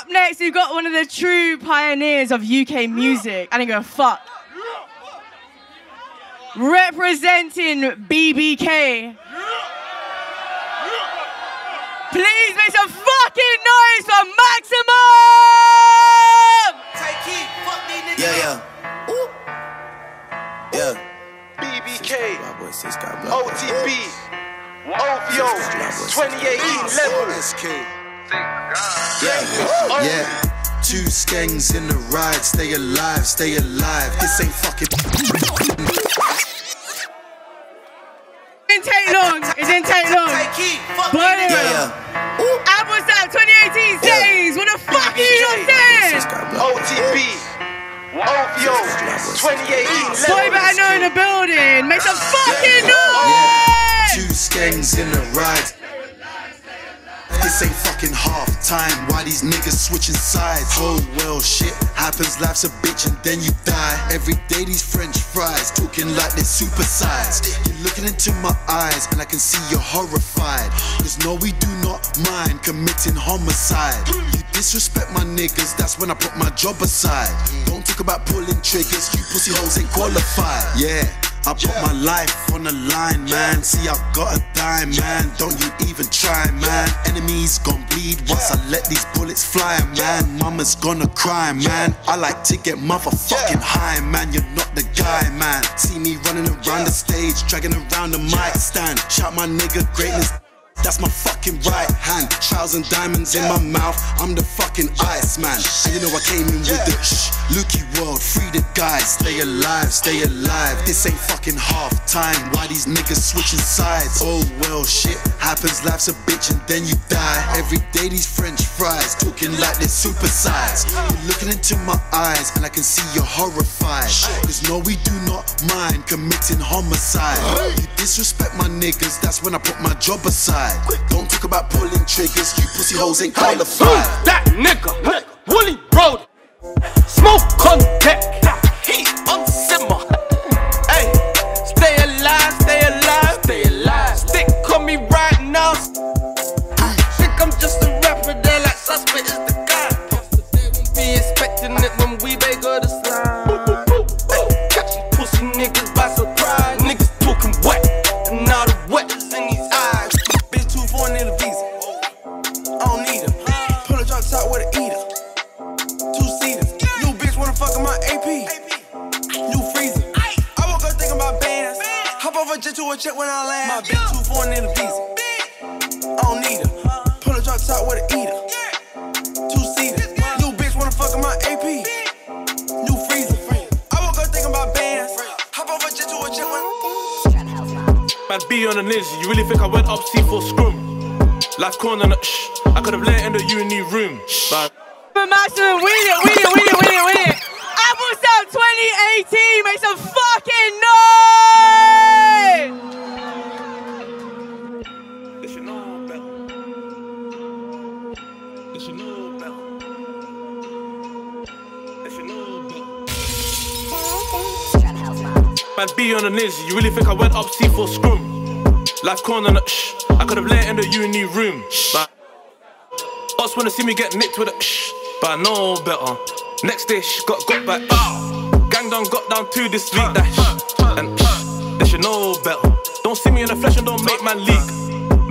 Up next, we've got one of the true pioneers of UK music. I don't give a fuck. Representing BBK. Please make some fucking noise for Maximum! Yeah, yeah. Ooh. Yeah. BBK, Black boy, sis got black boy. OTB, OVO, 2018 level. Yeah, yeah. Two skanks in the ride, stay alive, stay alive. This ain't fucking. It didn't take long. It didn't take long. But Yeah, anyway, yeah. Appelsap 2018 days. What the fuck are you not saying? Sis got black boy. OTB, OVO, 2018 Boy level. better know in the building. Make some fucking Yeah. noise. Two skanks in the ride. This ain't fucking half time. Why these niggas switching sides? Oh well, shit happens. Life's a bitch and then you die. Every day these French fries talking like they're supersized. You're looking into my eyes and I can see you're horrified. Cause no, we do not mind committing homicide. You disrespect my niggas, that's when I put my job aside. Don't talk about pulling triggers. You pussy hoes ain't qualified. Yeah. I put my life on the line, man. See, I got a dime, man. Don't you even try, man. Enemies gon' bleed once I let these bullets fly, man. Mama's gonna cry, man. I like to get motherfucking high, man. You're not the guy, man. See me running around the stage, dragging around the mic stand. Shout my nigga greatness. That's my fucking right hand. Trials and diamonds in my mouth. I'm the fucking ice man. And you know I came in with the shh. Lukey world, free the guys. Stay alive, stay alive. This ain't fucking half time. Why these niggas switching sides? Oh well, shit happens. Life's a bitch and then you die. Every day these French fries talking like they're supersized. You're looking into my eyes and I can see you're horrified. Cause no, we do not mind committing homicide. You disrespect my niggas, that's when I put my job aside. Don't talk about pulling triggers, you pussy hoes ain't qualified. That nigga, Willie Brody, smoke on deck, heat on simmer. Check when I land. My bitch, two foreign in the visa. I don't need her. Pull a drop top with an eater. Two seaters. New bitch wanna fuck in my AP. New freezer. I woke up thinking about bands. Hop off a jet to a check when Man, be on a ninja. You really think I went up C for scrum? Life corner, no, shh. I could have let in the uni room. But For Maximum, win it, win it, win it, win it, win it. Appelsap 2018. Make some fucking noise. They should know better. They should know better. Man, be on the ninja. You really think I went up C for scrum? Life corner, shh. I could have laid in the uni room. But us wanna see me get nicked with a shh. But I know better. Next dish, got got back. Ah, gang done got down to this. That shh. And shh, they should know better. Don't see me in the flesh and don't make man leak.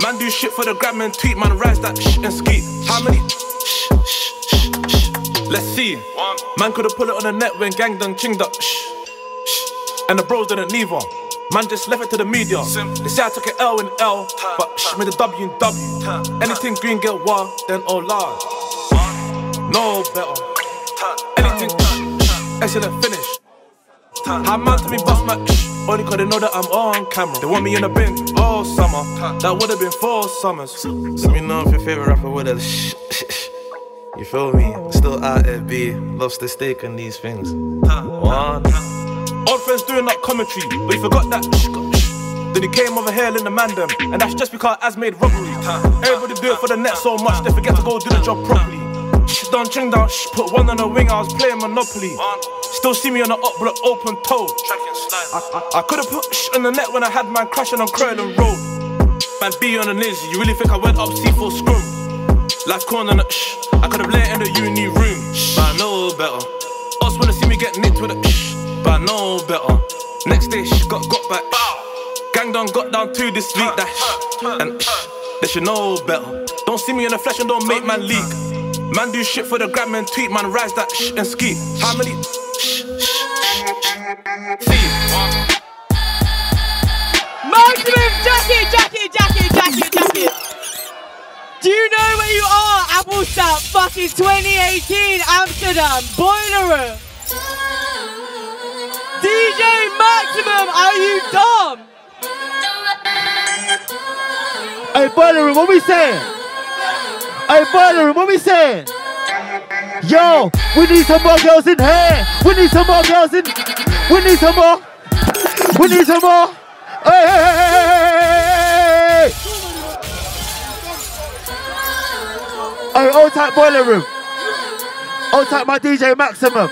Man do shit for the gram and tweet. Man rise that shh and ski. How many? Shh, shh, shh, shh. Let's see. Man could've put it on the net when gang done chinged up. Shh, shh. And the bros didn't leave her. Man just left it to the media. They say I took an L in L, but shh, made a W in W. Anything green get wild, then oh lord. No better. Anything excellent finish. How man to me bust my shh, only cause they know that I'm on camera. They want me in the bin all summer. That would have been four summers. Let me know if your favorite rapper would have shh. You feel me? Still out there, B. Lost the stake in these things. One. Old friends doing that commentary, but he forgot that shh. Then he came over here in the man them, and that's just because Az made robbery. Everybody do it for the net so much, they forget to go do the job properly. Shh, done ching down, shh, put one on the wing, I was playing Monopoly. Still see me on the up block, open toe. I, I, I could've put shh on the net when I had man crashing on Croydon Road. Man, be on a ninja, you really think I went up C for scrum? Life corner, no, shh. I could've let in the uni room. But I know better. Us wanna see me get nicked with a shh, but I know better. Next day, shh, got got back. Shh. Gang done got down to this week, that shh, and shh, they should know better. Don't see me in the flesh and don't make man leak. Man do shit for the gram and tweet, man rise that shh and ski. How many? Shh, See, Maximum Jackie, Jackie, Jackie, Jackie, Jackie. Do you know where you are? Appelsap fucking 2018 Amsterdam Boiler Room. DJ Maximum, are you dumb? Hey, boiler room, what we saying? Hey, boiler room, what we saying? Yo, we need some more girls in here. We need some more girls in. We need some more. We need some more. Hey, hey, hey, hey, hey. Hey, oh, old type boiler room. Old type my DJ maximum.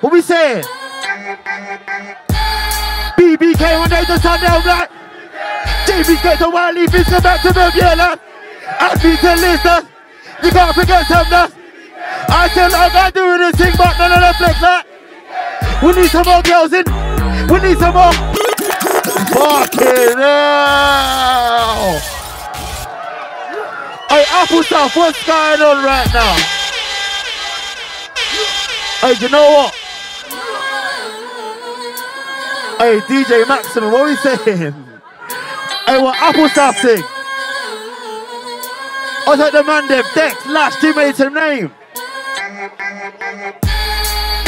What we saying? BBK when the sun down black. JB's get the wild leaf, it's back to them, yeah, lad. Ask me to listen. You can't forget some lad. I said I got doing this thing, but none of the flex that. We need some more girls in. We need some more. Fucking hell. Hey, Appelsap, what's going on right now? Hey, you know what? Hey, DJ Maximum, what are we saying? Hey, what Appelsap thing? I like the man them, Dex, Lash, made some name.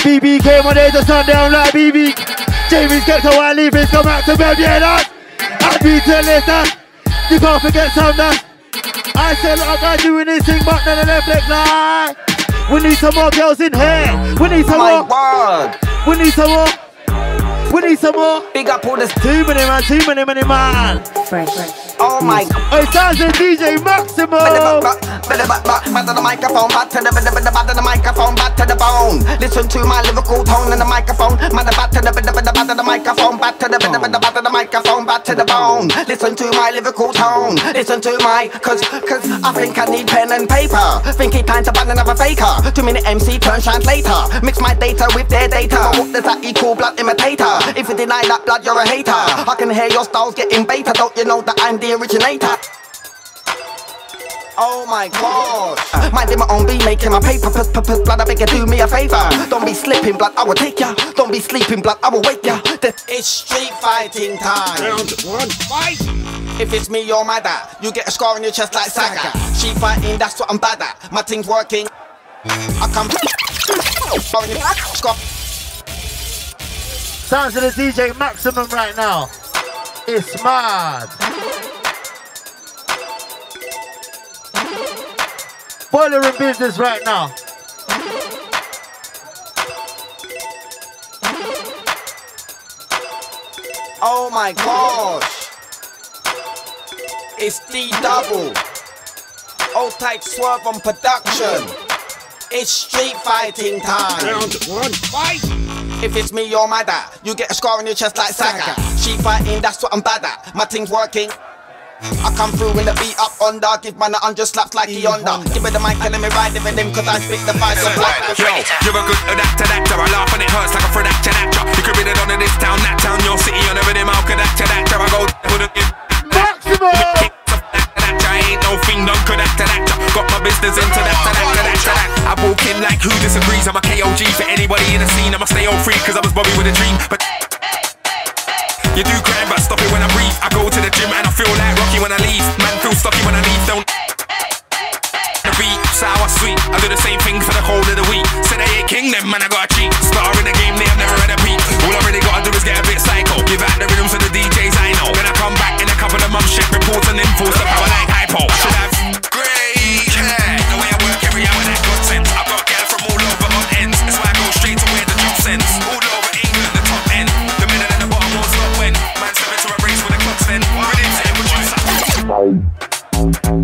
BB came on there, the sun down like BB. Jamie's get to one leave, it's come back to bed, yeah, that. Happy to listen. You can't forget some that. I said, look, I'm doing this thing, but of them flex like. We need some more girls in here. We need some My more. word. We need some more. We need some more. Big up all this. Too many man, too many, many man. Oh my Hey, sounds like DJ Maximum. Better back, back, back to the microphone, back to the, back to the, back to the microphone, back to the bone. Listen to my lyrical tone in the microphone. Man, back to the, back to the, back to the microphone, back to the, back to the, back to the microphone, back to the bone. Listen to my lyrical tone. Listen to my, cause, cause I think I need pen and paper. Think it's time to ban another faker. Two minute MC turn translator. Mix my data with their data. What does that equal? Blood imitator. If you deny that blood, you're a hater. I can hear your styles getting beta. Don't you know that I'm the originator? Oh my god. Minding my own beat, making my paper. Plus, plus, plus, blood, I beg you, do me a favor. Don't be slipping, blood, I will take ya. Don't be sleeping, blood, I will wake ya. This is street fighting time. Round one, fight. If it's me or my dad, you get a scar on your chest like Saga. She fighting, that's what I'm bad at. My thing's working. I come. Scar on your scar. Sounds of the DJ Maximum right now. It's mad. Boiler room business right now. Oh my gosh. It's D double. Old type swerve on production. It's street fighting time. Round one, fight. If it's me or my dad, you get a scar on your chest like Saga. She fighting, that's what I'm bad at. My thing's working. I come through in the beat up under, give man a hundred slaps like he under. Give me the mic, telling me ride with him, cause I spit the fire so black. Yo, you're a good adapter, actor. I laugh and it hurts like a Fred actor, actor. You could be the don of this town, that town, your city, on the rhythm, I'll could actor, actor. I go, put it in. Maximum! I ain't no fiend, no could actor, actor. Got my business into that, that, that, that, that. I walk in like who disagrees. I'm a KOG for anybody in the scene. I'ma stay on free, cause I was Bobby with a dream. But you do crime, but stop it when I breathe. I go to the gym and I feel like Rocky when I leave. Man, feel stocky when I leave. Don't the beat, sour, sweet. I do the same thing for the whole of the week. Say I ain't king, then man, I gotta cheat. Star in the game, they have never had a beat. All I really gotta do is get a bit psycho. Give out the rhythms to the DJs I know. Then I come back in a couple of months, check reports and info, stuff how I like hypo. Should have producer.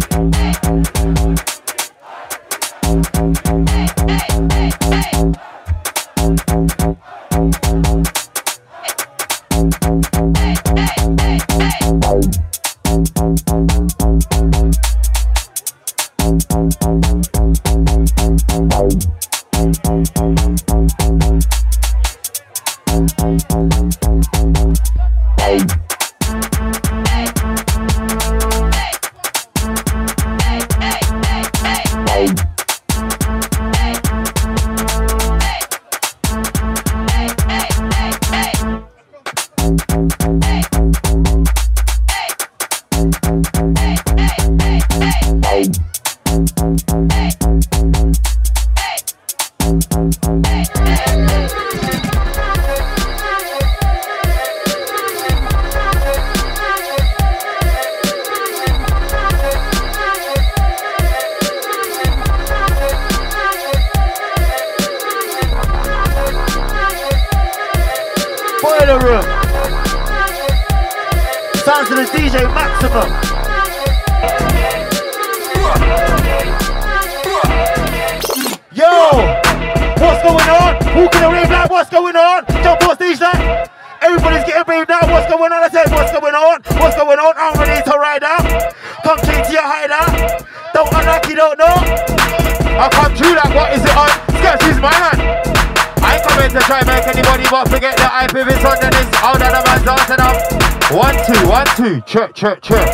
Chirp, chirp, chirp.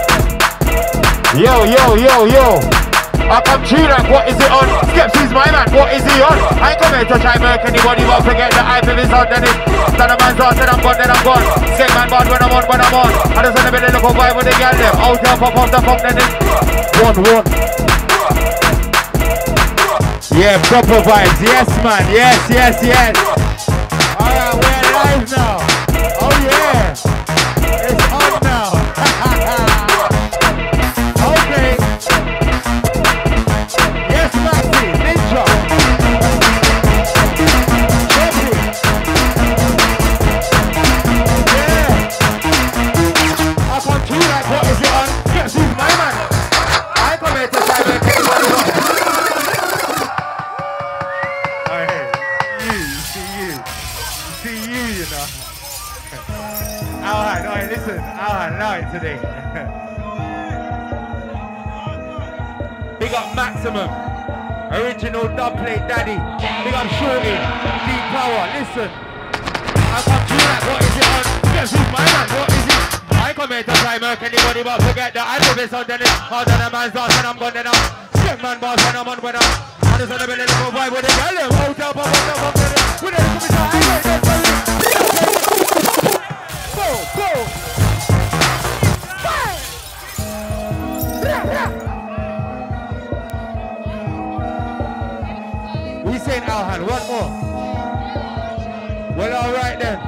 Yo, yo, yo, yo. I come like what is it on? Skips is my man, what is he on? I ain't coming to try make anybody but forget the hype if it's on then it's Stand a man's dancing, I'm gone, then I'm gone. Skate man bad when I'm on, when I'm on. I just want to be the little vibe with the girl them. Out here, pop off the funk, then it's one, one. Yeah, proper vibes. Yes, man. Yes, yes, yes. Daddy. Big up Shorty. Deep power. Listen. I come to like what is it on? Guess who's my man? What is it? I come here to try murk anybody but forget that I live this on then it's harder than a man's dance and I'm gone then I'm man boss when I'm on when I'm I just wanna be a little vibe with the girl them Hotel pop up the pop with it With it come inside I Alhan, one more. Well, alright then.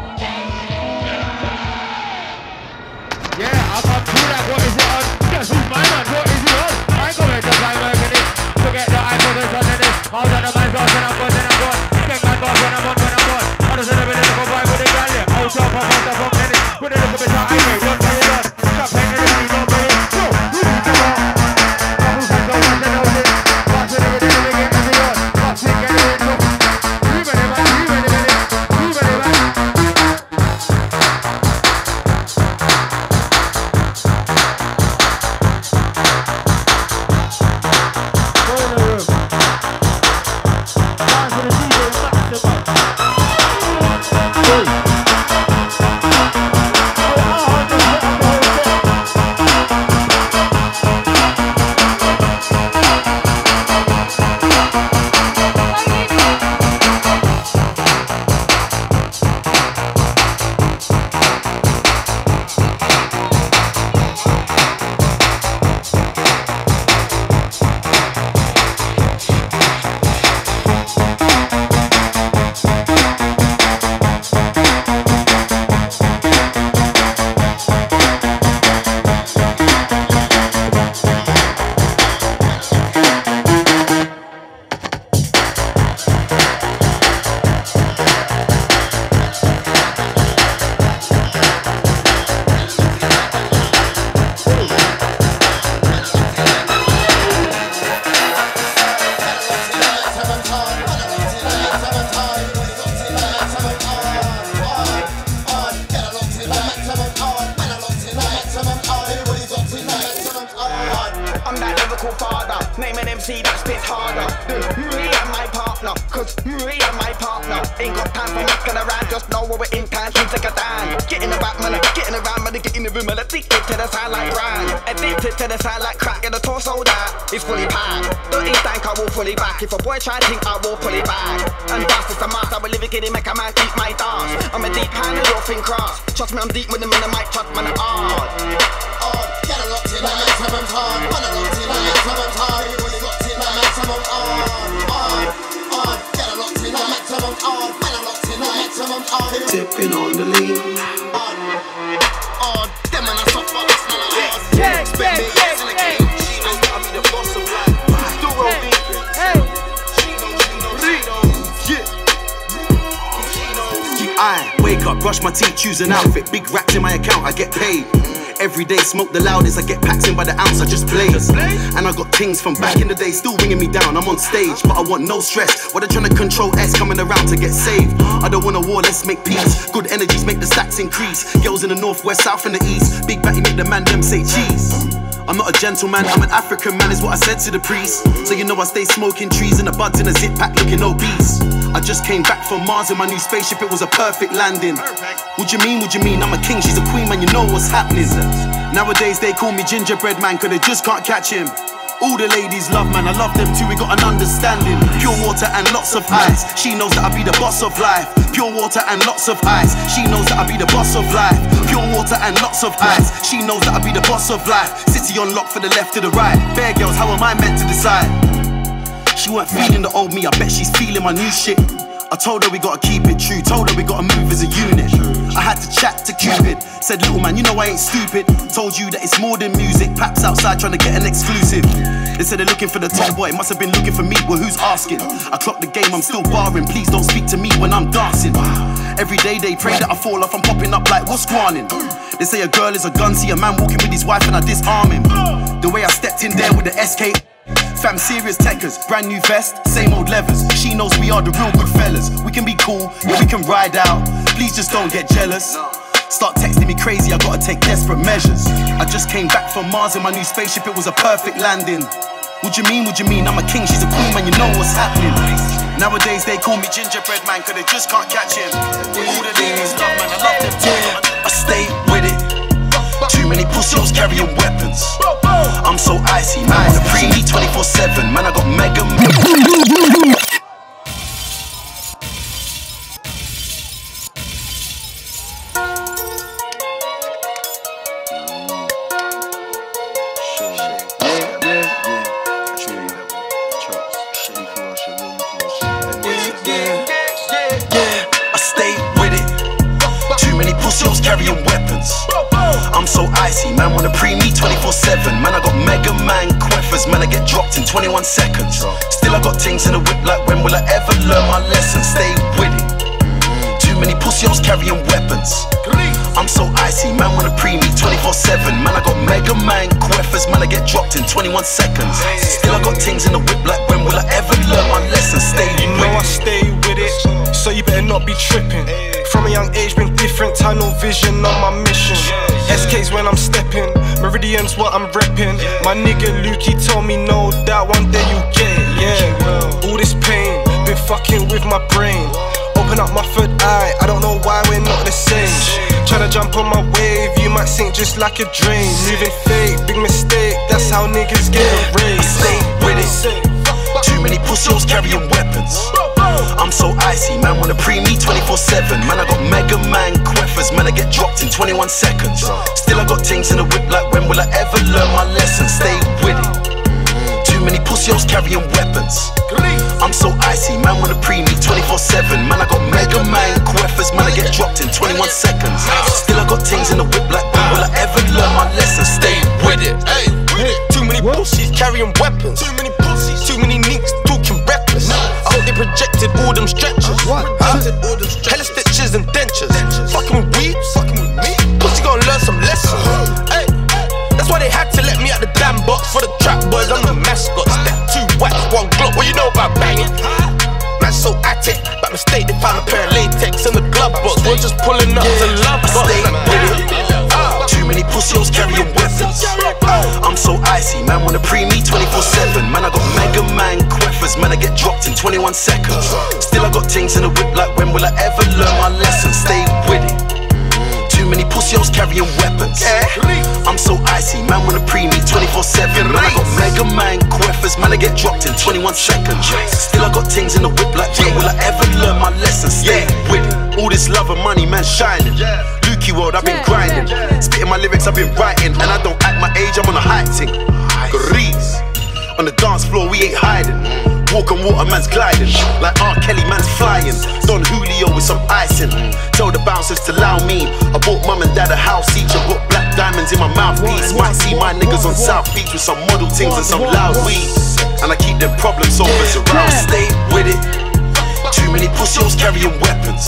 Choose an outfit. Big racks in my account, I get paid. Every day, smoke the loudest. I get packs in by the ounce, I just blaze. And I got things from back in the day still ringing me down. I'm on stage, but I want no stress. What they trying to control S coming around to get saved. I don't want a war, let's make peace. Good energies make the stacks increase. Girls in the north, west, south, and the east. Big batty make the man them say cheese. I'm not a gentleman, I'm an African man, is what I said to the priest. So you know I stay smoking trees and the buds in a zip pack looking obese. I just came back from Mars in my new spaceship, it was a perfect landing. What you mean, what you mean? I'm a king, she's a queen, man, you know what's happening. Nowadays they call me gingerbread man, cause they just can't catch him. All the ladies love man, I love them too, we got an understanding. Pure water and lots of ice. She knows that I be the boss of life. Pure water and lots of ice. She knows that I be the boss of life. Pure water and lots of ice. She knows that I be the boss of life. City on lock for the left to the right. Bear girls, how am I meant to decide? She weren't feeling the old me, I bet she's feeling my new shit. I told her we gotta keep it true, told her we gotta move as a unit. I had to chat to Cupid, said, Little man, you know I ain't stupid. Told you that it's more than music, Paps outside trying to get an exclusive. They said they're looking for the top boy, must have been looking for me, well, who's asking? I clocked the game, I'm still barring, please don't speak to me when I'm dancing. Every day they pray that I fall off, I'm popping up like, what's squanning? They say a girl is a gun, see a man walking with his wife and I disarm him. The way I stepped in there with the SK. Fam, serious techers, brand new vest, same old levers. She knows we are the real good fellas. We can be cool, yeah, we can ride out. Please just don't get jealous. Start texting me crazy, I gotta take desperate measures. I just came back from Mars in my new spaceship, it was a perfect landing. What you mean, what you mean? I'm a king, she's a queen, man, you know what's happening. Nowadays they call me gingerbread man, cause they just can't catch him. All the ladies love man, I love them too. I stay with it. Too many pussies carrying weapons. I'm so icy, man. The pre 24 7, man. I got mega. Icy, man. Wanna pre me 24 7. Man, I got Mega Man queffers. Man, I get dropped in 21 seconds. Still, I got things in the whip like when will I ever learn my lesson? Stay with it. Too many pussies carrying weapons. I'm so icy, man. Wanna pre me 24 7. Man, I got Mega Man queffers. Man, I get dropped in 21 seconds. Still, I got things in the whip like when will I ever learn my lesson? Stay You with know I it. stay with it, so you better not be tripping. From a young age, been different, tunnel vision on my mission. SK's when I'm stepping, Meridian's what I'm repping. My nigga Lukey told me no doubt one day you get it, yeah. All this pain, been fucking with my brain. Open up my third eye, I don't know why we're not the same. Tryna jump on my wave, you might sink just like a dream. Moving fake, big mistake, that's how niggas get erased. Stay with it. Too many pussies carrying weapons. I'm so icy, man. Wanna pre me 24 7. Man, I got Mega Man queffers. Man, I get dropped in 21 seconds. Still, I got things in the whip like when will I ever learn my lesson? Stay with it. Too many pussies carrying weapons. I'm so icy, man. Wanna pre me 24 7. Man, I got Mega Man queffers. Man, I get dropped in 21 seconds. Still, I got things in the whip like when will I ever learn my lesson? Stay with it. Too many pussies carrying weapons. Too many pussies. Too many nicks. I hope they projected all them stretchers. What? Hella stitches and dentures. Fucking with weed. Fucking with me. Pussy gonna learn some lessons. Hey, that's why they had to let me out the damn box for the trap boys. I'm the mascot. Step two wax, one glock. What you know about banging? Man, so attic. By mistake, they found a pair of latex in the glove box. We're just pulling up to love box. Stay many pussies carrying weapons. I'm so icy, man wanna pre me 24-7 Man I got Mega Man queffers, man I get dropped in 21 seconds. Still I got things in the whip like when will I ever learn my lesson? Stay with it. Too many pussios carrying weapons. I'm so icy, man wanna pre me 24-7 Man I got Mega Man queffers, man I get dropped in 21 seconds. Still I got things in the whip like when will I ever learn my lesson? Stay with it. All this love and money, man shining Lukey world, I've been grinding. Spitting my lyrics, I've been writing. And I don't act my age, I'm on a high ting Grease. On the dance floor, we ain't hiding. Walk on water, man's gliding. Like R. Kelly, man's flying. Don Julio with some icing. Tell the bouncers to allow me. I bought mum and dad a house each. I got black diamonds in my mouthpiece Might see my niggas on South Beach With some model things and some loud weed. And I keep them problem solvers around Stay with it too many pussies carrying weapons.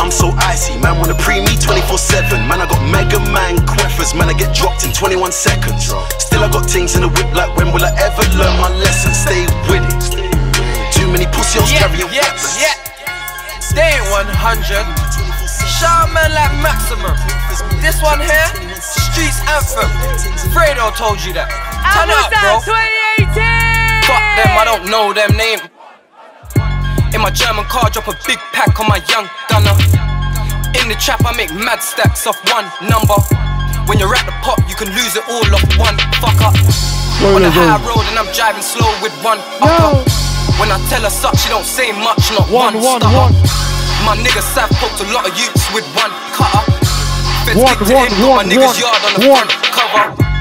I'm so icy, man wanna pre me 24-7 Man I got Mega Man queffers, man I get dropped in 21 seconds Still I got things in the whip like when will I ever learn my lesson Stay with it Too many pussies Yeah, carrying yeah, weapons yeah. Stay 100. Shout man like Maximum. This one here, Streets Anthem. Fredo told you that. Turn up, bro. 2018! Fuck them, I don't know them name. In my German car, drop a big pack on my young gunner. In the trap, I make mad stacks off one number. When you're at the pop, you can lose it all off one fuck up. On the high road, and I'm driving slow with one upper. When I tell her suck, she don't say much, not one, One, one, one. My nigga Sav poked a lot of youths with one cutter. Feds One, one, got my niggas one, yard on the one. front cover.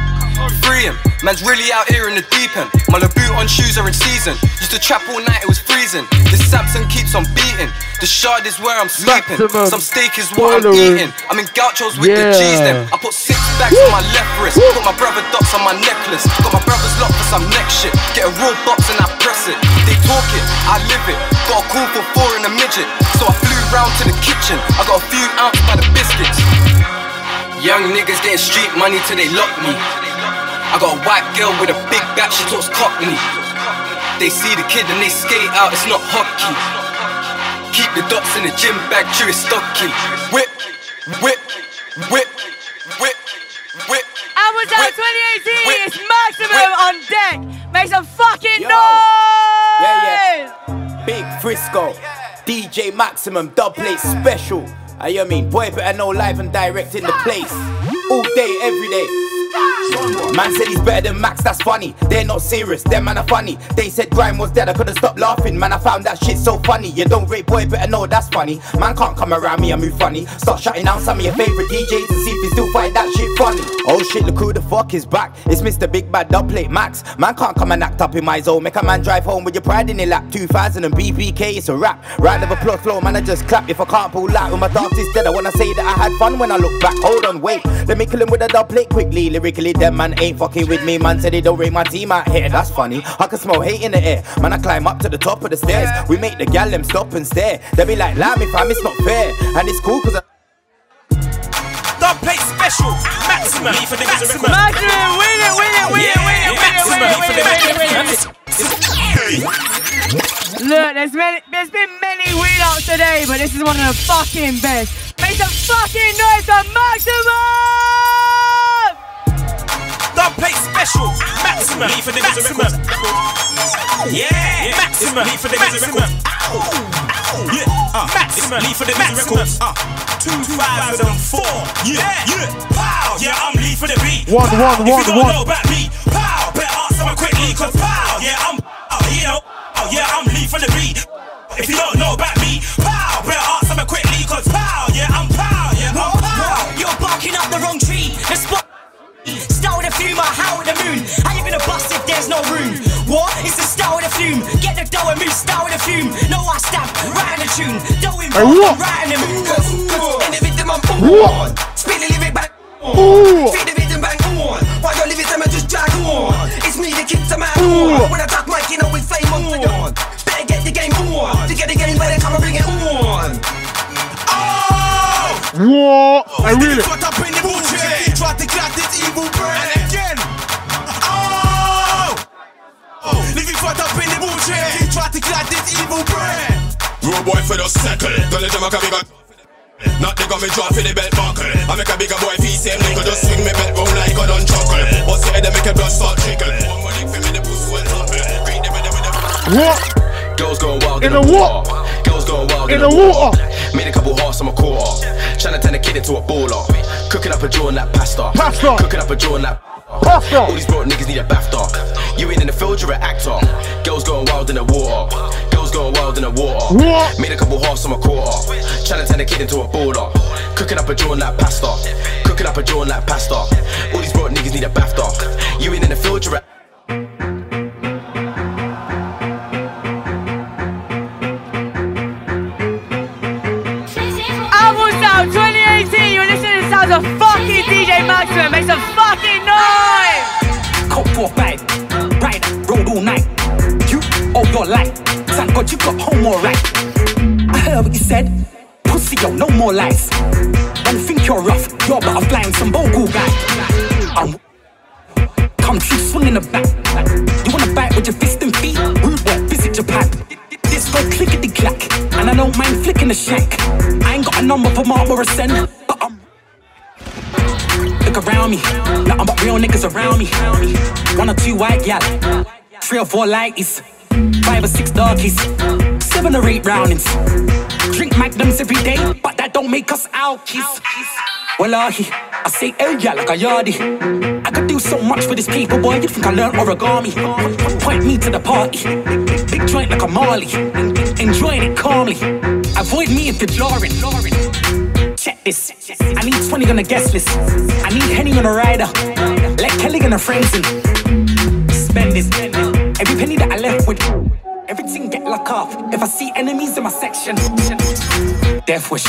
Free him, man's really out here in the deep end. My boot on shoes are in season. Used to trap all night, it was freezing. This Samson keeps on beating. The shard is where I'm sleeping. Maximum Some steak is what I'm eating. I'm in gauchos with the Yeah. G's them. I put six bags on my left wrist. Put my brother dots on my necklace. Got my brother's locked for some next shit. Get a raw box and I press it. They talk it, I live it. Got a call for four in a midget. So I flew round to the kitchen. I got a few ounce by the biscuits. Young niggas getting street money till they lock me. I got a white girl with a big back, she talks cockney. They see the kid and they skate out, it's not hockey. Keep the dots in the gym bag, chew it stocky. Whip, whip, whip, whip, whip. Appelsap Whip, 2018 whip, is maximum whip. on deck. Make some fucking Yo. noise! Yeah, yeah. Big Frisco, DJ Maximum, dub plate special. I you mean, boy, better know live and direct in the place. All day, every day. Man said he's better than Max, that's funny. They're not serious, them man are funny. They said grime was dead, I couldn't stop laughing. Man, I found that shit so funny. You don't rate boy, better know that's funny. Man can't come around me and move funny. Start shutting down some of your favorite DJs and see if you still find that shit funny. Oh shit, look who the fuck is back. It's Mr. Big Bad Dub Plate Max. Man can't come and act up in my zone. Make a man drive home with your pride in your lap. 2000 and BBK, it's a rap. Round of applause flow, man, I just clap. If I can't pull out with my dark is dead, I wanna say that I had fun when I look back. Hold on, wait. Let me kill him with a dub plate quickly. Lyrically, that man ain't fucking with me, man. Said they don't rate my team out here. That's funny. I can smell hate in the air. Man, I climb up to the top of the stairs. We make the gal them stop and stare. They be like, lie me, fam, it's not fair. And it's cool cause I. Dub play special. Maximum. Me for the maximum. Maximum. Win it, win it, win it, win it, win it, win it, win it, win it. Look, there's, many, there's been many wheel outs today, but this is one of the fucking best. Make some fucking noise for Maximum! Dub plate special. Maximum. For the maximum. Yeah. Maximum. For the maximum. Yeah. Uh, maximum. for the maximum. Uh, 2004. Yeah. Yeah. Pow. Yeah, I'm Lee for the beat. One, Pow. one, if one, you don't one. know about me, pow. Better ask someone quickly, cause pow. Yeah, I'm. Uh, you know. Oh, yeah, I'm Lee for the beat. If you don't know about me, there's no room? What? It's the start with a fume. Get the dough and move, start with a fume. No, I stab, right in the tune. Hey, right in the mood. In the rhythm, I'm What? Spit the lyric back. Feed the rhythm bang on. While you're living, them just drag on. It's me, the kids, I'm out on. When I talk mic, you know we flame on. Better get the game on. To get the game better, come and bring it on. Oh! What? I really. Got up in the bullshit. Tried to grab this evil brain. Tried to grab this evil brain. Road boy for the circle. Don't let them come back. Not they got me drop in the belt buckle. I make a bigger boy feel same nigga just swing me belt round like I done chuckle. But say they make a blood start trickle. One more lick for me the pussy well topple. Greet them and them and them. What? Girls going wild In in, the water. Girls going wild In the water. Made a couple hearts on my quarter. Trying to turn a kid into a baller. Cooking up a jaw and that pasta. Pasta. Cooking up a jaw and that. Pasta. All these broke niggas need a bath. BAFTA. You ain't in the field, you're an actor. Girls going wild in the water. Girls going wild in the water. What? Made a couple hearts on my quarter. Trying to turn a kid into a baller. Cooking up a joint like pasta. Cooking up a joint like pasta. All these broke niggas need a bath. BAFTA. You ain't in the field, you're a Album Sound 2018, you're listening to the sounds of fucking DJ Maximum. Make some fucking noise! Coke four five, ride, road all night. You all your life. Thank God you got home alright. I heard what you said. Pussy, yo, no more lies. Don't think you're rough. You're but a flying some bogle guy. I'm come true swinging the back. You wanna bite with your fist and feet? Rude boy, visit Japan. This go clickety clack, and I don't mind flicking the shank. I ain't got a number for but I'm Around me, nothing but real niggas around me. One or two white gal, three or four lighties, five or six darkies, seven or eight roundings. Drink magnums every day, but that don't make us alkies. Wallahi, I say hey yeah like a yardie. I could do so much for this people, boy. You think I learned origami? Point me to the party, big joint like a Marley, enjoying it calmly. Avoid me if you're jarring. Check this. I need 20 on the guest list. I need Henny on a rider. Let Kelly on a friends in. Spend it. Every penny that I left with. Everything get locked off. If I see enemies in my section. Death wish.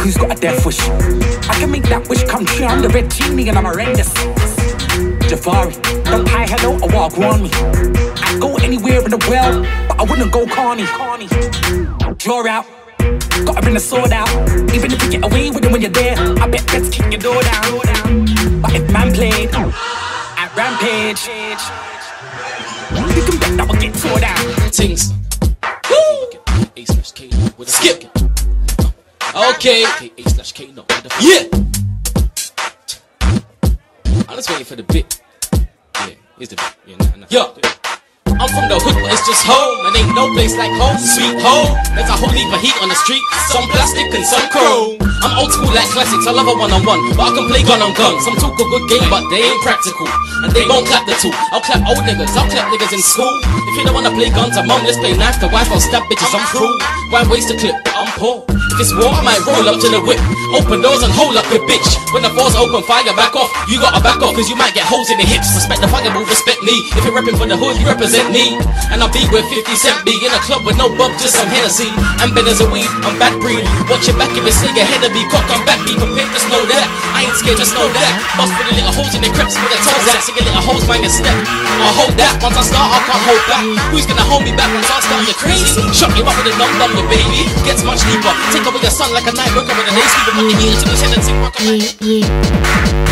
Who's got a death wish? I can make that wish come true. I'm the red genie and I'm horrendous. Jafari, don't hi hello or walk on me. I'd go anywhere in the world, but I wouldn't go corny. Draw out. Gotta bring the sword out. Even if you get away with it when you're there, I bet let's kick your door down. But if man played at Rampage, you can bet that will get tore down. Things. Skip. Okay. Yeah. Ah, I'm just waiting for the bit. Yeah, here's the bit. Yeah, nah, nah. Yo. I'm from the hood, but it's just home. And ain't no place like home, sweet home. There's a whole heap of heat on the street, some plastic and some chrome. I'm old school like classics, I love a one on one, but I can play gun on gun. Some talk a good game, but they ain't practical. And they won't clap the two. I'll clap old niggas, I'll clap niggas in school. If you don't wanna play guns, I'm on, let's play knife. The wife, I'll stab bitches, I'm cruel. Why waste a clip? I'm poor. It's war, I might roll up to the whip. Open doors and hold up your bitch. When the doors open, fire back off. You gotta back off, cause you might get holes in the hips. Respect the fire move, respect me. If you're repping for the hood, you represent me. And I'll be where 50 Cent be in a club with no bub, just some Hennessy. I'm bent as a weed, I'm back breed. Watch your back if it's say ahead of me. I'm back, be prepared, just know that. I ain't scared, just know that. Bust with the little holes in the creps with the toes at. A little holes, mind a step. I'll hold that. Once I start, I can't hold back. Who's gonna hold me back once I start? You're crazy. Shut you up with a dumb dumb, baby. Gets much deeper. Away your sun like a night worker with a day sleeper. Put your heels to the head and sing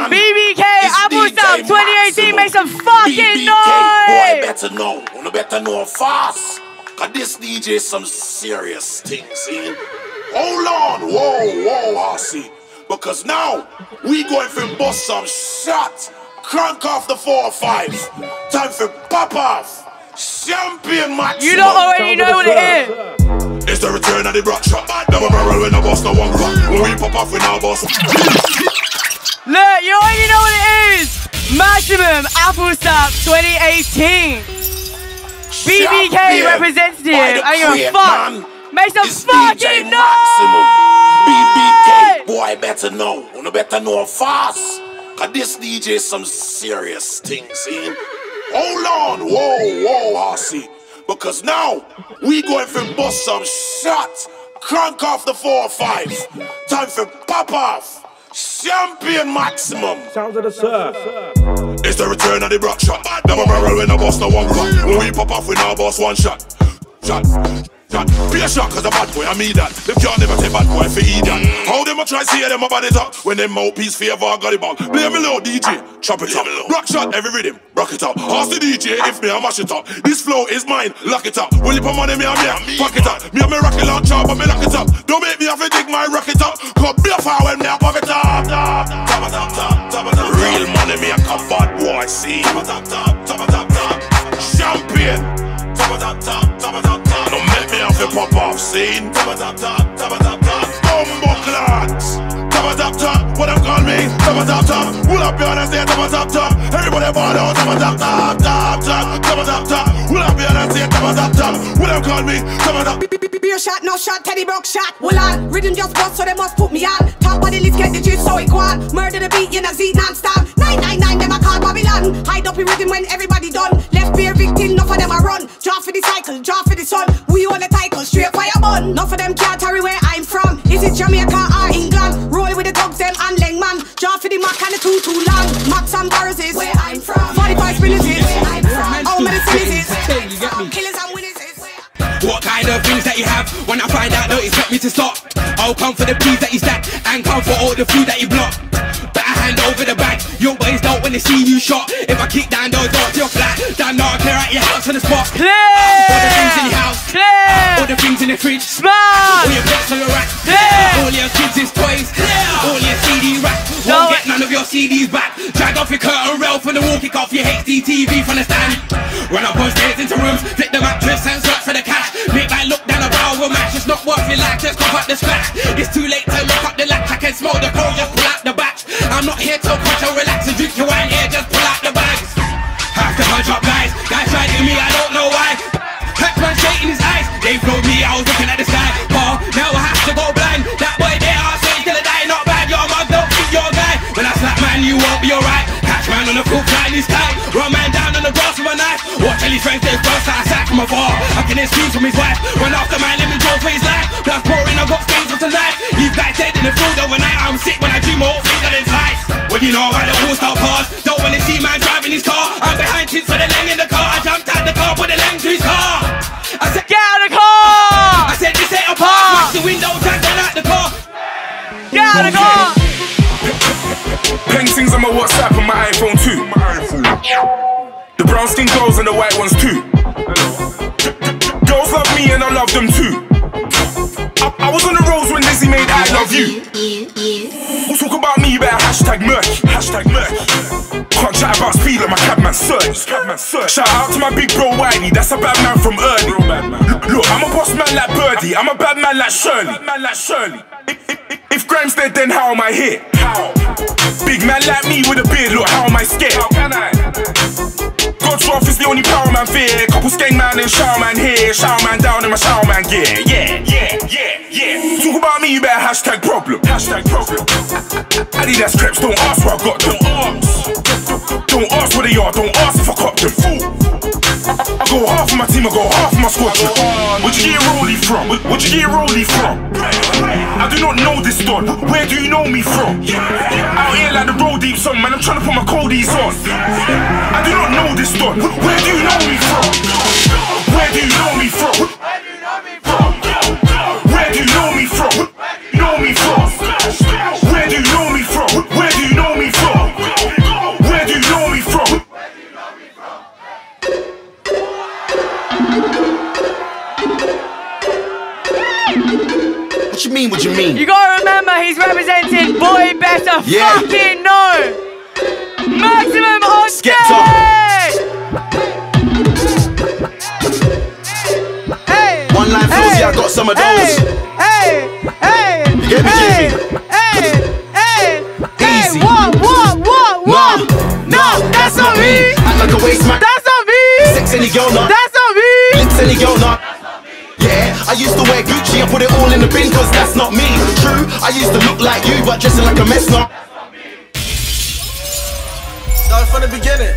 Maximum. BBK It's Appelsap 2018, make some fucking BBK, noise! Boy, better know. You better know fast. Cause this DJ is some serious things, see? Hold on. Whoa, whoa, RC. Because now, we going for bust some shots. Crank off the 4 or 5. Time for pop off. Champion match. You don't already know what it is. It's the return of the black shot. Never barrel when I bust no one cut. When we pop off, we now bust. Look, you already know what it is. Maximum Appelsap 2018. BBK representative. Are you crate, fuck? Make some It's fucking DJ noise! BBK, boy, better know. You better know fast. Cause this DJ some serious things, see? Hold on, whoa, whoa, RC. Because now we going for bust some shots. Crank off the 4 or 5. Time for pop off. Champion maximum. Sounds of the surf. It's the return of the block shot. Never barrel when I bust no one cut. When we pop off, we now bust one shot. Shot. Shot. Be a shot cause a bad boy, I mean that. Them can't never take bad boy for idiot. How them a try see them about it up when them mouthpiece favor got it back. Play me low, DJ. Chop it up. Rock shot every rhythm. Rock it up. Ask the DJ if me I mash it up. This flow is mine. Lock it up. Will you put money me and me? Pack it up. Me and me rocket launcher, but me lock it up. Don't make me have to dig my rocket up. Cause be a fire when me a pop it up. Top, top, top, top, top, top. Real money me a come bad boy, see. Top, top, top, top, top, make me have to pop off scene. Bumbo clans. Top, top, top. What them call me? Top, top, top. Will up be honest, say top, top, top. Everybody ball out. Top, top, top, top, top. Top, top, top. Will up be honest, say top, top, top. What them call me? Top, top. Beer shot, no shot, Teddy Brook shot. Well on, rhythm just bust, so they must put me on. Top of the list, get the juice, so it go on. Murder the beat, you know, Z non-stop. 999, them a call Babylon. Hide up in rhythm when everybody done. Left beer victim, enough of them a run. Draw for the cycle, draw for the sun. We own the title, straight fire bun. Enough of them can't carry where I'm from. Is it Jamaica or England? Roll with the dogs, them and Lengman. Draw for the Mac and the two too long. Max and Barres is where I'm from. 45 spinners is where I'm from. How many spinners is? You? Killers and winners is. What kind of things that you have? When I find out, don't expect me to stop. I'll come for the peas that you stack and come for all the food that you block. Better hand over the bag. Your boys don't when they see you shot. If I kick down those doors, you're flat. Down now, clear out your house on the spot. Clear! All the things in your house. Clear! All the things in the fridge. Smart! All your books on your rack. Clear! All your kids' is toys. All your CD rack. Won't get none of your CDs back. Drag off your curtain rail from the wall, kick off your HDTV from the stand. Run up on stairs into rooms, flip the mattress and search for the cash. Make my look down a barrel will match. It's not worth your life, just cough up the scratch. It's too late to lock up the latch. I can smell the cold, just pull out the batch. I'm not here to watch or relax and drink your wine here, just pull out the bags. Have to punch up guys, guys trying to me, I don't know why. Pac-Man straight in his eyes, they flowed me, I was looking at the sky. Oh, now I have to go blind. That boy there, I say till I die, not bad. Your mug don't fit your guy. When I slap man, you won't be alright. Catch man on the full fly this time. Run man down on the grass with a knife. Watch all his friends take first I sack from afar. I can excuse from his wife. Run after man, let me go for his life. Plus pouring, I got stains of tonight. These guys dead in the field overnight. I'm sick when I dream more things than slice. Well, you know about the all-star cars. Don't wanna see man driving his car. I'm behind kids for the leng in the car. I jumped out the car, put the leng to his car. I said, Get out of the car! I said, this ain't a park. Smash the window, drag them out the car. Get out of the car! Pen things on my WhatsApp and my iPhone too. The brown skin girls and the white ones too. Girls love me and I love them too. I, I was on the roads when Lizzie made I love you. Hashtag murky. Hashtag murky. Can't chat about speed like my cabman search. Shout out to my big bro Whitey, that's a bad man from early. Look, I'm a boss man like Birdie, I'm a bad man like Shirley. Man like Shirley. If, Graham's dead, then how am I here? How? Big man like me with a beard, look, how am I scared? How can I? God's wrath is the only power man fear. Couple skeng man and shower man here. Shower man down in my shower man gear. Yeah, yeah, yeah, yeah. Talk about me, you better hashtag problem. Hashtag problem. Adidas crepes, don't ask where I got them. Don't ask. Don't ask where they are, don't ask if I cop them. Fool. I go half of my team, I go half of my squad. Where'd you get Rolly from? Where- Where'd you get Rolly from? I do not know this don. Where do you know me from? Out here like the road deep song, man. I'm trying to put my coldies on. I do not know this don. Where do you know me from? Where do you know me yeah. fucking know. Maximum on Skepta. Hey. One line flows, hey. yeah, I got some of those. Hey, hey, hey. You get me, hey. Jamie? Easy. What, what, that's, not me. Act like a waste. That's not me. Sex any girl, not. That's not me. Licks any girl, not. I used to wear Gucci and put it all in the bin cause that's not me. True, I used to look like you but dressing like a mess not Start from the beginning.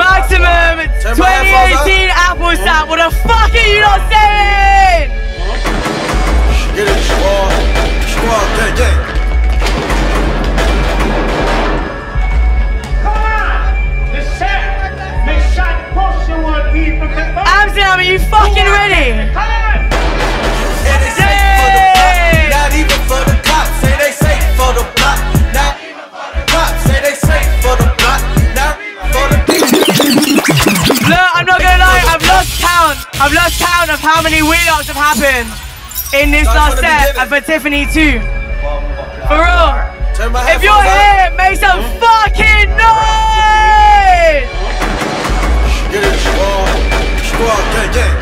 Maximum 2018 Appelsap, what the fuck are you not saying? Get it, squad, squad, gang, gang comes down, are you fucking ready? Look, I'm not gonna lie, I've lost count. I've lost count of how many wheelouts have happened in this last set and for Tiffany too. For real. If you're here, make some fucking noise! Get it, squad, yeah, yeah.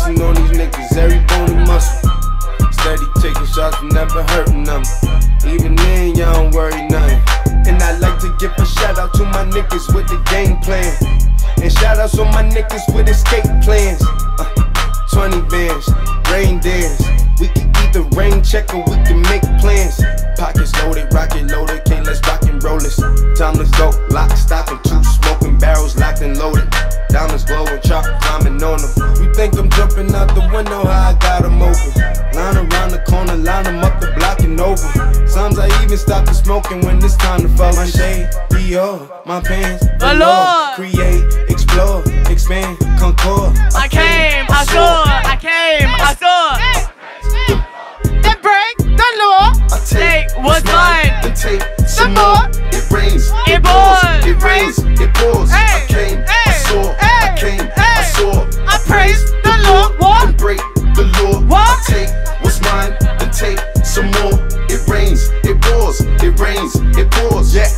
flexing on these niggas, every bone and muscle. Steady taking shots, never hurting them. Even then, y'all don't worry nothing. And I like to give a shout out to my niggas with the game plan. And shout outs on my niggas with escape plans. Uh, 20 bands, rain dance. We can eat the rain check or we can make plans. Pockets loaded, rocket loaded, can't let's rock and roll this. Time to go, lock, stop, and two barrels locked and loaded. Diamonds glowing, chop, climbing on them. You think I'm jumping out the window, how I got 'em open. Line around the corner, line 'em up the block and over. Sometimes I even stop the smoking when it's time to fall. My shade, Dior, my pants, The Lord. Create, explore, expand, concord. I came, I saw, I came, I saw. Take what's mine. Then take some more. It rains, It pours, it rains, it pours. I came, I saw, I came, I saw. I praise the Lord. What? Then break the law. What? I take what's mine, then take some more. It rains, it pours, it rains, it pours. Yeah,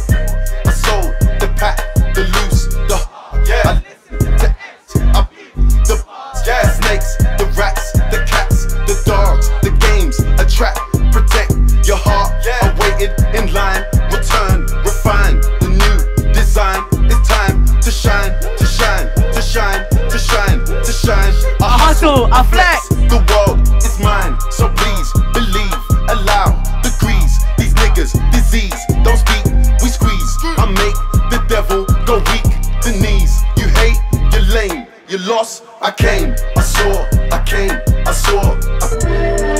Hustle, I flex. The world is mine, so please believe, allow degrees. These niggas, disease, don't speak, we squeeze. Hmm. I make the devil go weak, the knees. You hate, you're lame, you lost. I came, I saw, I came, I saw. I,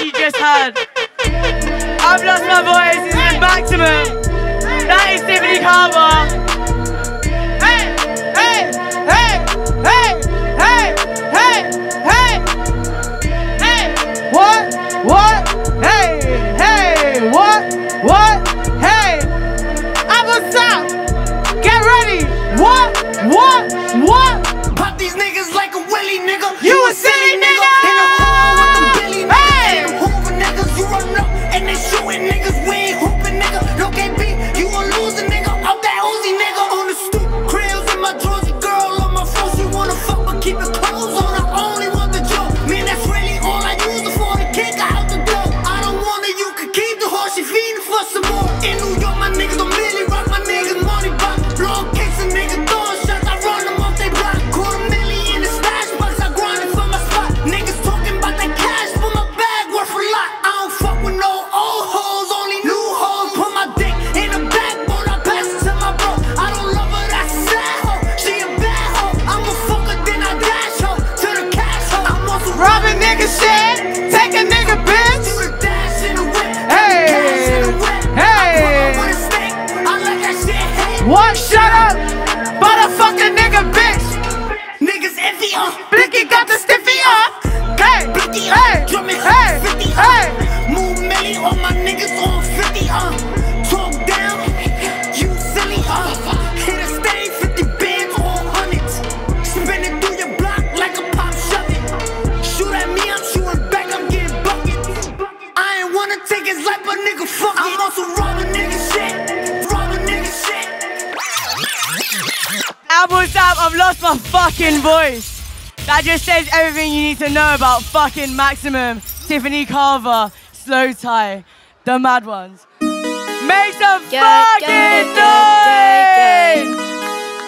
you've just had. Fucking voice. That just says everything you need to know about fucking Maximum, Tiffany Carver, Slow Tie, the mad ones. Make some fucking noise!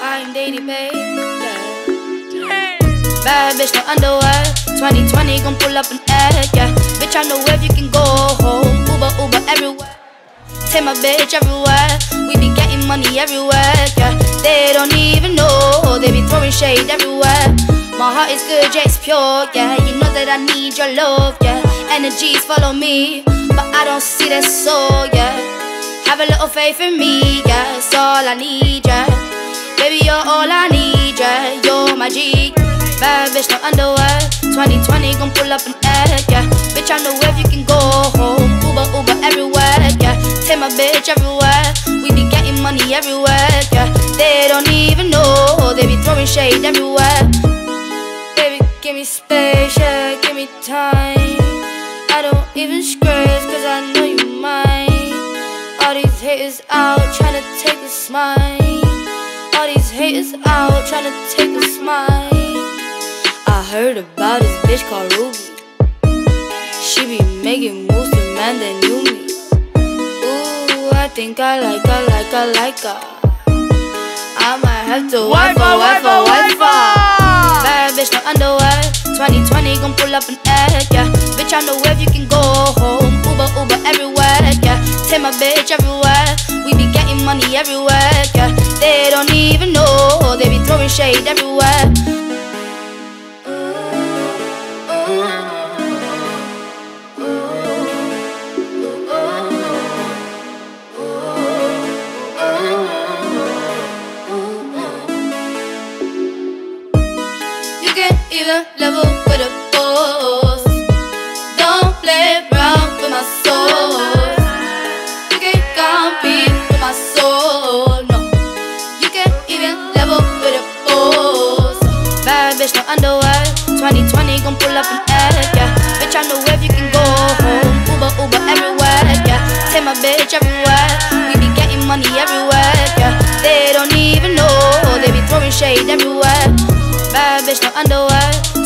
I'm Daddy Babe. Bad bitch, no underwear. 2020 gon' pull up an egg, yeah. Bitch, I know where you can go home. Uber, Uber everywhere. Take my bitch everywhere. We be getting money everywhere, yeah. They don't even know. They be throwing shade everywhere. My heart is good, yeah, it's pure, yeah. You know that I need your love, yeah. Energies follow me, but I don't see that soul, yeah. Have a little faith in me, yeah. It's all I need, yeah. Baby, you're all I need, yeah. You're my G. Bad bitch, no underwear. 2020 gon' pull up an egg, yeah. Bitch, I know where you can go home. Uber, Uber everywhere, yeah. Take my bitch everywhere. We be getting money everywhere, yeah. Don't even know, they be throwing shade everywhere. Baby, give me space, yeah, give me time. I don't even scratch, cause I know you mine. All these haters out trying to take a smile. All these haters out trying to take a smile. I heard about this bitch called Ruby. She be making moves to man that knew me. Ooh, I think I like her, like her, like her. I might have to wife her, wife her, wife her. Bad bitch, no underwear. 2020 gon' pull up an egg, yeah. Bitch, I know if you can go home. Uber, Uber everywhere, yeah. Take my bitch everywhere. We be getting money everywhere, yeah. They don't even know, they be throwing shade everywhere. Bitch, no underwear. 2020 gon' pull up an yeah. Bitch, I you can go home. Uber, Uber everywhere, yeah. My bitch everywhere. We be getting money everywhere, yeah. They don't even know, they be throwing shade everywhere. Bad bitch, no underwear.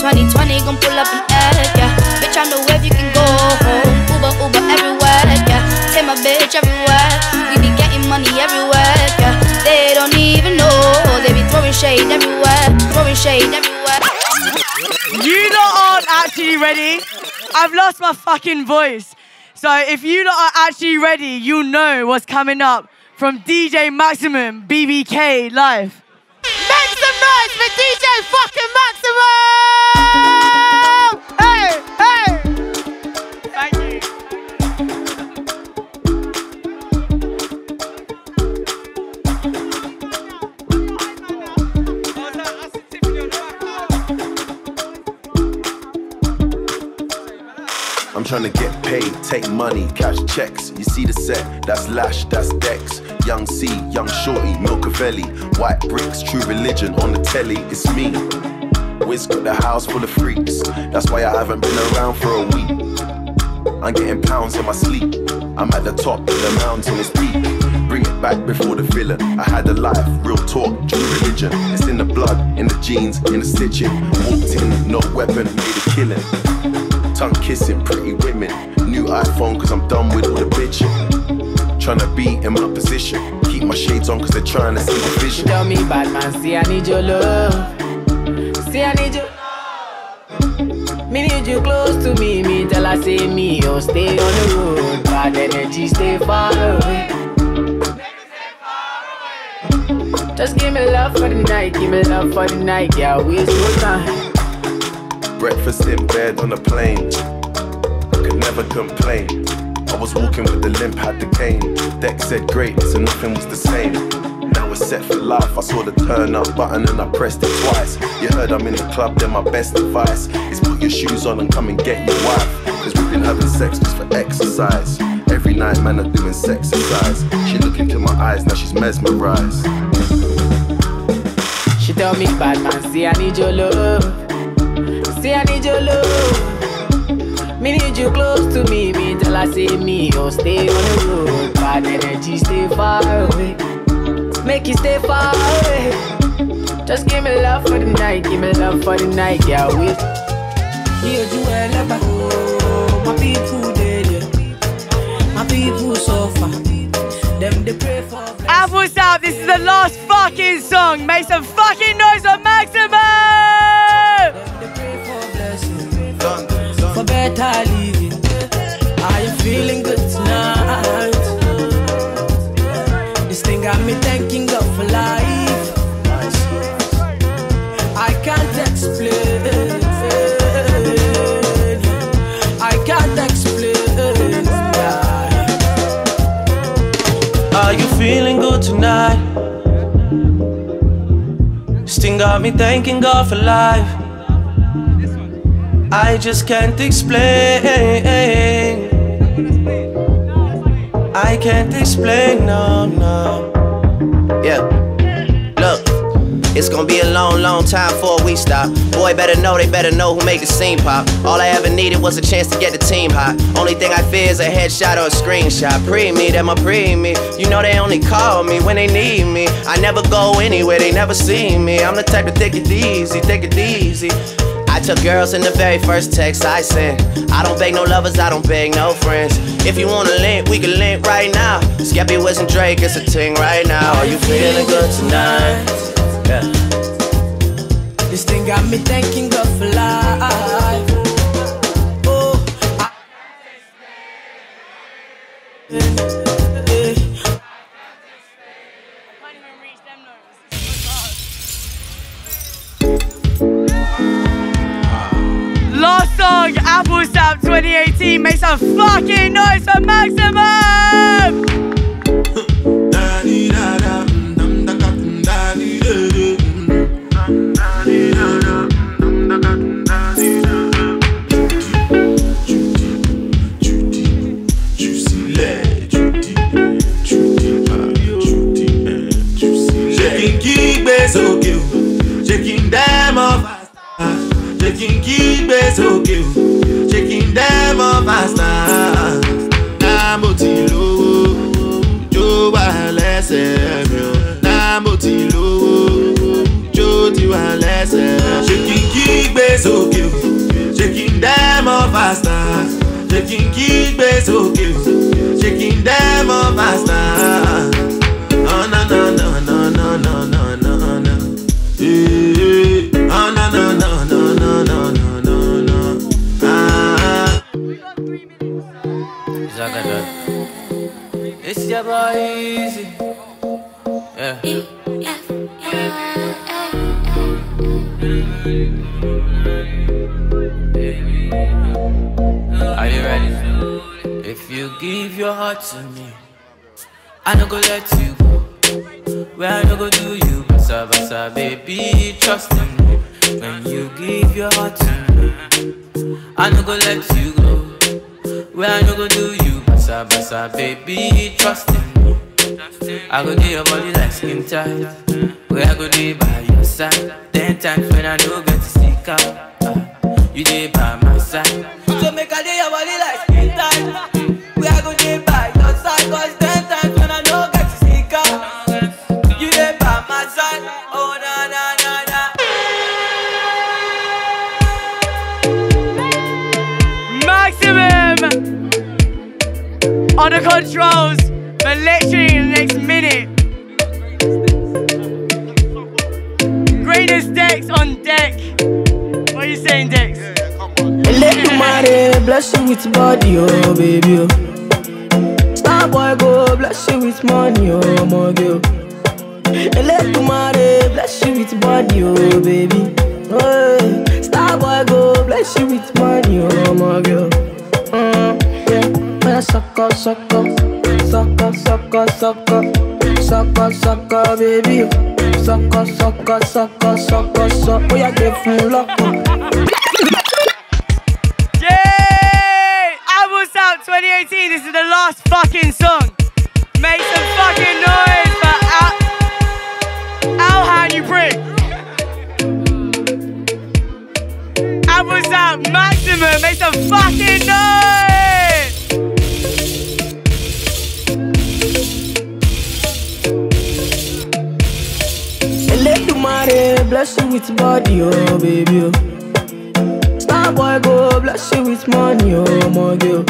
2020 gon' pull up an egg, yeah. Bitch, I know if you can go home. Uber, Uber everywhere, yeah. Take my bitch everywhere. We be getting money everywhere, yeah. They don't even know, they be throwing shade everywhere. Throwing shade everywhere. You lot aren't actually ready. I've lost my fucking voice. So if you lot are actually ready, you'll know what's coming up from DJ Maximum BBK live. Make some noise for DJ fucking Maximum! Hey, hey! Thank you. I'm trying to get paid, take money, cash checks. You see the set, that's Lash, that's Dex. Young C, Young Shorty, Milcavelli. White bricks, true religion on the telly, it's me. Wiz got the house full of freaks. That's why I haven't been around for a week. I'm getting pounds in my sleep. I'm at the top of the mountain, it's peak. Bring it back before the villain. I had a life, real talk, true religion. It's in the blood, in the jeans, in the stitching. Walked in, no weapon, made a killing. Tongue kissing, pretty women. New iPhone, cause I'm done with all the bitching. Tryna be in my position. Keep my shades on, cause they're trying to see the vision. Tell me, bad man, see I need your love. See I need you. Me need you close to me. Me tell I say me, oh stay on the road. Bad energy, stay far away. Just give me love for the night, give me love for the night, yeah, waste no time. Breakfast in bed on a plane. I could never complain. I was walking with the limp, had the cane. Deck said great, so nothing was the same. Set for life. I saw the turn up button and I pressed it twice. You heard I'm in the club, then my best advice is put your shoes on and come and get your wife. Cause we've been having sex just for exercise. Every night, man, I'm doing sex exercise. She look into my eyes, now she's mesmerized. She tell me, bad man, see I need your love. See I need your love. Me need you close to me. Me tell I say me, oh stay on the road. Bad energy, stay far away. Make you stay far away. Just give me love for the night, give me love for the night, yeah, wait. Yeah, you well ever. Oh, my people dead, yeah. My people suffer. Them they pray for. Appelsap, this is the last fucking song. Make some fucking noise for Maximum! for better living. Are you feeling good got me thanking God for life. I can't explain. I can't explain. Are you feeling good tonight? Thing got me thanking God for life. I just can't explain. I can't explain, no, no. Yeah. Look, it's gonna be a long, long time before we stop. Boy, better know, they better know who made the scene pop. All I ever needed was a chance to get the team hot. Only thing I fear is a headshot or a screenshot. Pre me, them a pre me. You know they only call me when they need me. I never go anywhere, they never see me. I'm the type to take it easy, take it easy. I took girls in the very first text I sent. I don't beg no lovers, I don't beg no friends. If you wanna link, we can link right now. Skeppy, Wiz, and Drake, it's a ting right now. Are you feeling good tonight? Yeah. This thing got me thanking God for life. Oh, I- song, Appelsap 2018. Make some fucking noise for Maximum! Ṣé kí n? ṣé kí n kí gbèsè òkè o. Ṣé kí n dẹ́mọ̀ pásítà náà mo ti lówó. Jó wà lẹ́sẹ̀ mi o. Náà mo ti lówó. Jó ti wà lẹ́sẹ̀ ṣé kí n kí gbèsè òkè o. Ṣé kí n dẹ́mọ̀ pásítà ṣé kí n kí gbèsè òkè o. Ṣé kí n dẹ́mọ̀. I no go let you go. Where I no go do you, basa basa, baby, trust in me. When you give your heart to me, I no go let you go. Where I no go do you, basa basa, baby, trust in me. I go do your body like skin tight. Where I go do by your side. Ten times when I no get to stick out, ah, you dey by my side. So make I on the controls for literally the next minute. Greatest decks on deck. What are you saying, Dex? Elédùmarè bless you with body, oh baby. Oh. Star boy go bless you with money, oh my girl. Elédùmarè bless you with body, oh baby. Oh, Star boy go bless you with money, oh my girl. Mm, sucker, sucker, sucker, sucker, sucker, sucker, sucker, baby. Sucker, sucker, sucker, sucker, sucker. Oh, yeah, give me luck. Yay! Albums out 2018. This is the last fucking song. Make some fucking noise for Al. Alhan, you bring Appelsap, maximum, make some fucking noise! Bless you with body, oh baby. Oh. Star boy go bless you with money, oh my girl.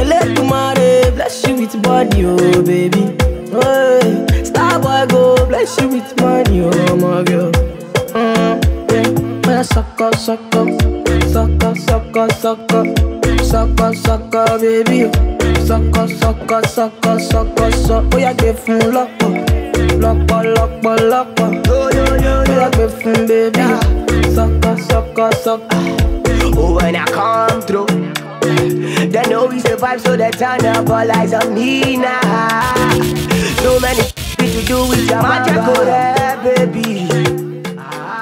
Elédùmarè bless you with body, oh baby. Oh, Star boy go bless you with money, oh my girl. Mm, yeah. Suck up, suck up, suck up, suck up, suck up, suck up, suck up, baby. Suck up, suck up, suck up, suck up, suck up. Oh yeah, give me lock up, lock up, lock up, lock up. Yo yo yo, oh yeah, baby. Suck up, suck up, suck up. Oh, when I come through, they know we survive, so they turn up all eyes on me now. So many things to do with your magic, go there, baby. Ah.